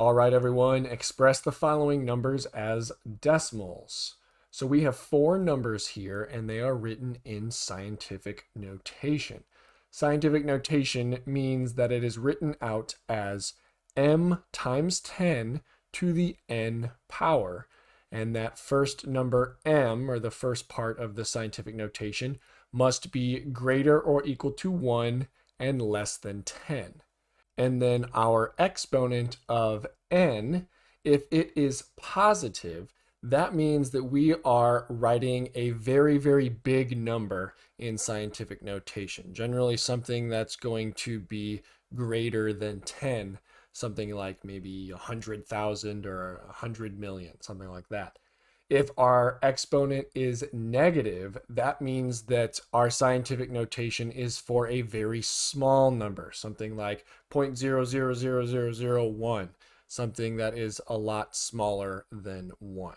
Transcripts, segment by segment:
All right, everyone, express the following numbers as decimals. So we have four numbers here, and they are written in scientific notation. Scientific notation means that it is written out as m times 10 to the n power. And that first number m, or the first part of the scientific notation, must be greater or equal to 1 and less than 10. And then our exponent of n, if it is positive, that means that we are writing a very, very big number in scientific notation. Generally something that's going to be greater than 10, something like maybe 100,000 or 100 million, something like that. If our exponent is negative, that means that our scientific notation is for a very small number, something like 0.000001, something that is a lot smaller than 1.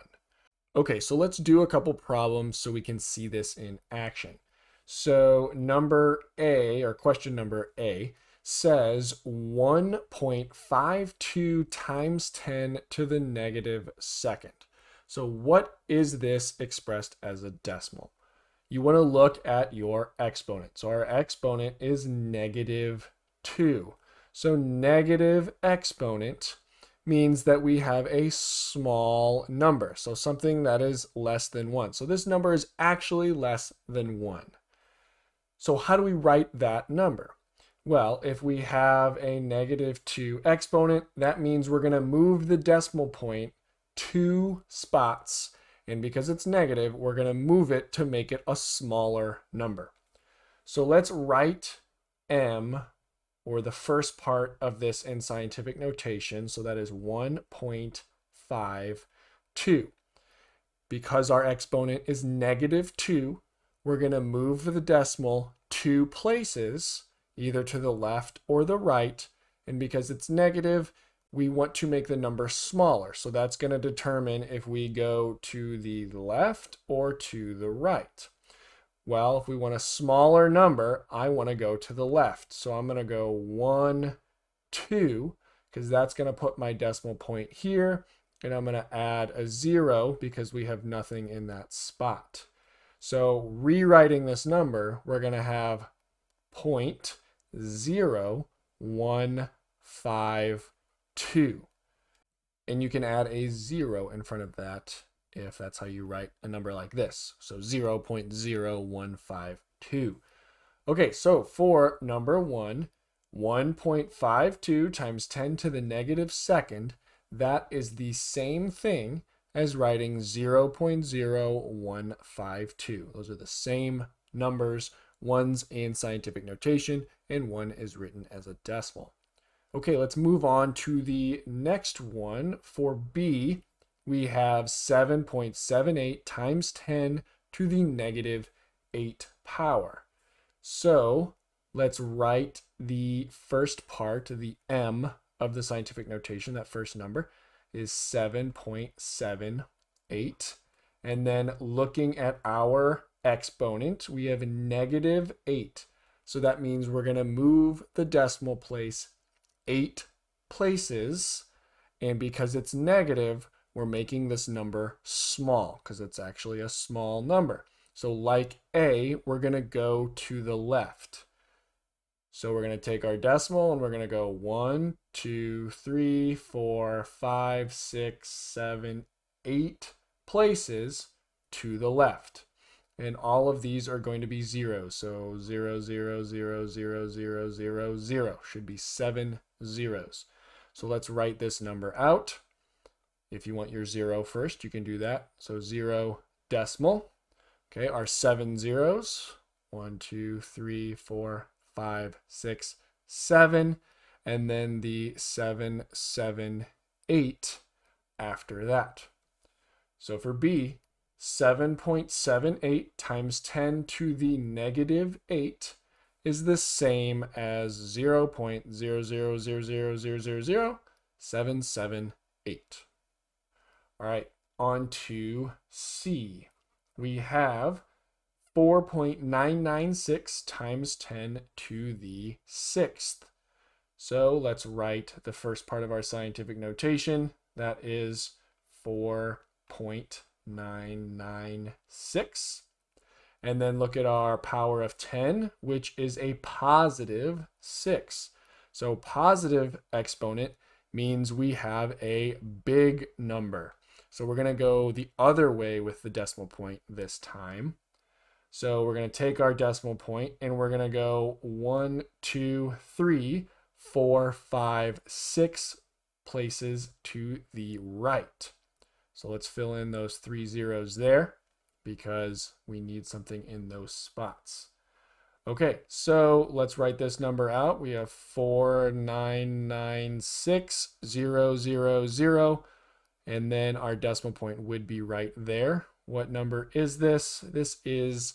Okay, so let's do a couple problems so we can see this in action. So number A, or question number A, says 1.52 times 10 to the negative second. So what is this expressed as a decimal? You want to look at your exponent. So our exponent is negative 2. So negative exponent means that we have a small number. So something that is less than 1. So this number is actually less than 1. So how do we write that number? Well, if we have a negative 2 exponent, that means we're going to move the decimal point two spots. And because it's negative, we're going to move it to make it a smaller number. So let's write m, or the first part of this in scientific notation. So that is 1.52. Because our exponent is negative 2, we're going to move the decimal two places, either to the left or the right. And because it's negative, we want to make the number smaller. So that's going to determine if we go to the left or to the right. Well, if we want a smaller number, I want to go to the left. So I'm going to go 1, 2, because that's going to put my decimal point here. And I'm going to add a 0 because we have nothing in that spot. So rewriting this number, we're going to have point zero one five 2. And you can add a 0 in front of that if that's how you write a number like this. So 0 0.0152. Okay, so for number 1, 1.52 times 10 to the negative second, that is the same thing as writing 0 0.0152. Those are the same numbers. One's in scientific notation and one is written as a decimal. Okay, let's move on to the next one. For B, we have 7.78 times 10 to the negative 8 power. So let's write the first part, the M of the scientific notation, that first number is 7.78. And then looking at our exponent, we have negative 8. So that means we're going to move the decimal place eight places. And because it's negative, we're making this number small because it's actually a small number. So like A, we're going to go to the left. So we're going to take our decimal and we're going to go one, two, three, four, five, six, seven, eight places to the left. And all of these are going to be zero. So zero, zero, zero, zero, zero, zero, zero should be seven zeros. So let's write this number out. If you want your zero first, you can do that. So zero decimal. Okay, our seven zeros. One, two, three, four, five, six, seven. And then the seven, seven, eight after that. So for B, 7.78 times 10 to the negative 8 is the same as 0.000000778. All right, on to C. We have 4.996 times 10 to the sixth. So let's write the first part of our scientific notation. That is 4.996. And then look at our power of 10, which is a positive 6. So positive exponent means we have a big number. So we're going to go the other way with the decimal point this time. So we're going to take our decimal point and we're going to go one, two, three, four, five, six places to the right. So let's fill in those three zeros there because we need something in those spots. Okay, so let's write this number out. We have 4996000, and then our decimal point would be right there. What number is this? This is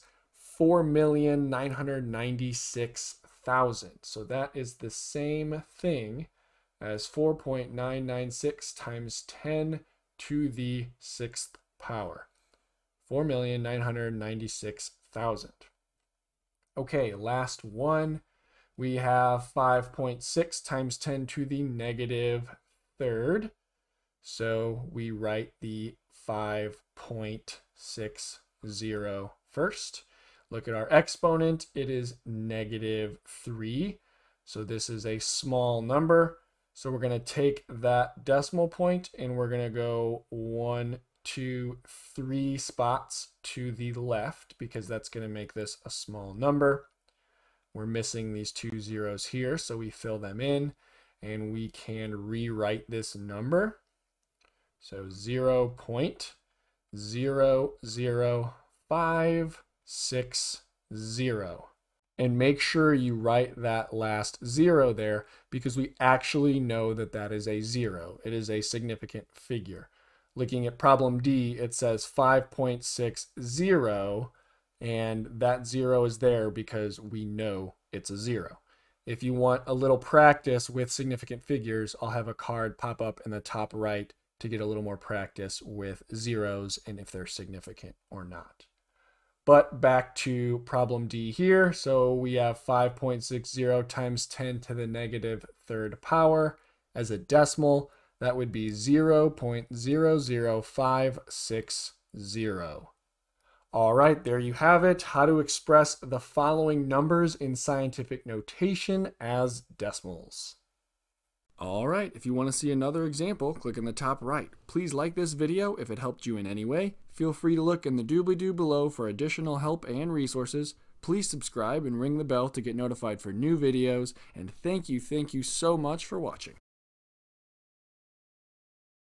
4,996,000. So that is the same thing as 4.996 times 10 to the sixth power. 4,996,000. Okay, last one. We have 5.6 times 10 to the negative third. So we write the 5.60 first. Look at our exponent. It is negative 3. So this is a small number. So we're going to take that decimal point and we're going to go one, two, three spots to the left because that's going to make this a small number. We're missing these two zeros here, so we fill them in and we can rewrite this number. So 0 0.00560. And make sure you write that last zero there because we actually know that that is a zero. It is a significant figure. Looking at problem D, it says 5.60 and that zero is there because we know it's a zero. If you want a little practice with significant figures, I'll have a card pop up in the top right to get a little more practice with zeros and if they're significant or not. But back to problem D here. So we have 5.60 times 10 to the negative third power as a decimal. That would be 0.00560. All right, there you have it. How to express the following numbers in scientific notation as decimals. All right, if you want to see another example, click in the top right. Please like this video if it helped you in any way. Feel free to look in the doobly-doo below for additional help and resources. Please subscribe and ring the bell to get notified for new videos. And thank you, thank you so much for watching.